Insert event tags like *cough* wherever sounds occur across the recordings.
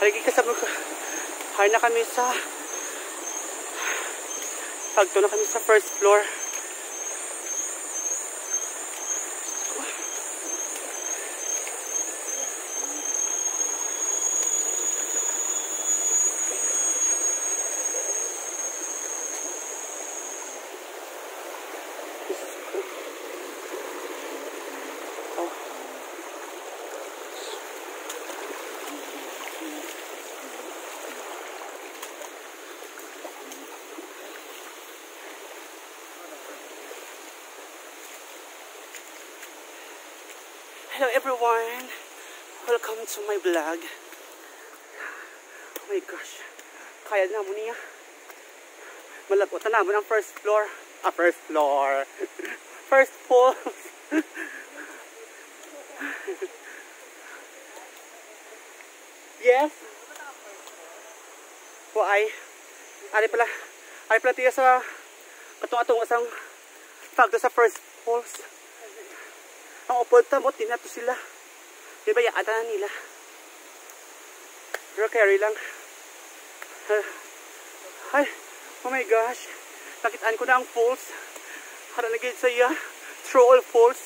Haligi ka sa mga... Har na kami sa... Pagto na kami sa first floor. Hello everyone! Welcome to my vlog. Oh my gosh. Kaya na mo niya. Malapot na naman ang first floor. Ah, first floor. *laughs* First floor. *laughs* yes. Ay. Ari pala. Ari pala tiya sa katong-atong asang tagdo sa first falls. Ang upod tamot, di na to sila. Di ba yaata na nila? Pero carry lang. Ay, oh my gosh. Nakitaan ko na ang falls. Hara na gid sa iya. Troll falls.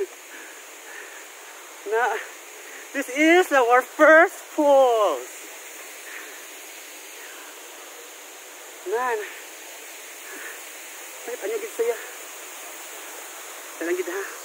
*laughs* na, this is our first falls. Nan. Nakitaan nyo gid sa iya. Dalang gid ha.